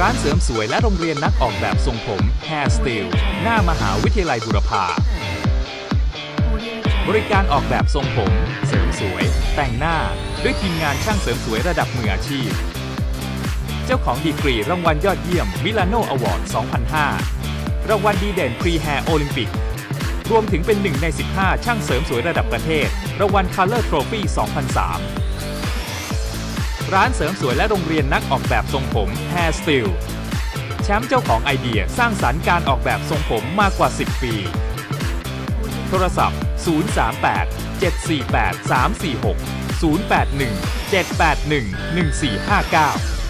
ร้านเสริมสวยและโรงเรียนนักออกแบบทรงผม Hair Style หน้ามหาวิทยาลัยบุรพาบริการออกแบบทรงผม เสริมสวย แต่งหน้า ด้วยทีมงานช่างเสริมสวยระดับมืออาชีพ เจ้าของดีกรีรางวัลยอดเยี่ยม Milano Award 2005 รางวัลดีเด่น Pre Hair Olympic รวมถึงเป็นหนึ่งใน 15 ช่างเสริมสวยระดับประเทศ รางวัล Color Trophy 2003 ร้านเสริมสวยและโรงเรียนนักออกแบบทรงผม Hair Style แชมป์เจ้าของไอเดียสร้างสรรค์การออกแบบทรงผมมากกว่า 10 ปี โทรศัพท์ 038 748 346 081 781 1459